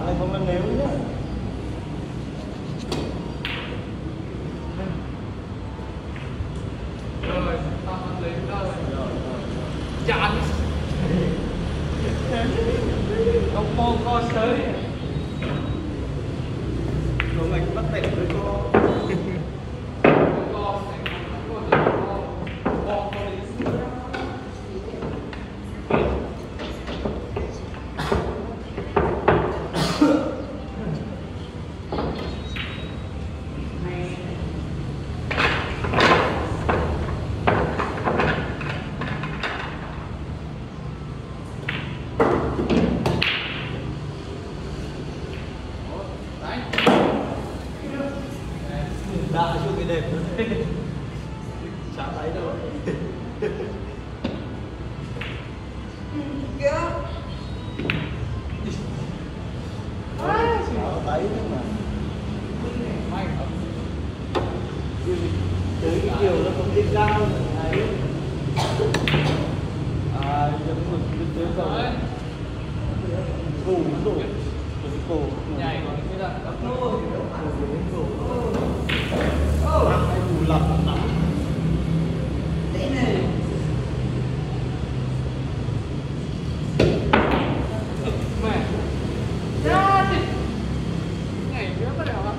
là nếu nhá. Rồi tao ăn lấy đâu chán. Ông mô co sới Đã chưa cái đẹp nữa. Chả thấy đâu. Chả thấy nữa mà. May không Tới cái kiểu nó không đi cao Đấy À, giống một cái tiếng cầu đấy. Cổ, cổ nhảy còn cái là đắp nô Hai củ lọc lắm mẹ ra đi nhảy nữa có đẹp không